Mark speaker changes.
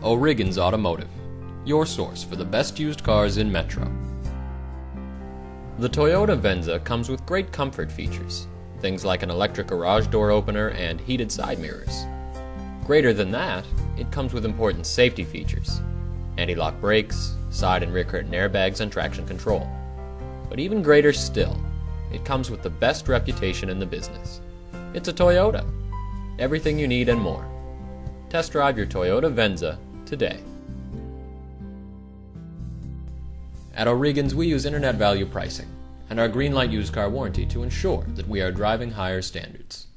Speaker 1: O'Regan's Automotive, your source for the best used cars in Metro. The Toyota Venza comes with great comfort features, things like an electric garage door opener and heated side mirrors. Greater than that, it comes with important safety features anti-lock brakes, side and rear curtain airbags, and traction control. But even greater still, it comes with the best reputation in the business. It's a Toyota. Everything you need and more. Test drive your Toyota Venza today. At O'Regan's, we use internet value pricing and our Greenlight used car warranty to ensure that we are driving higher standards.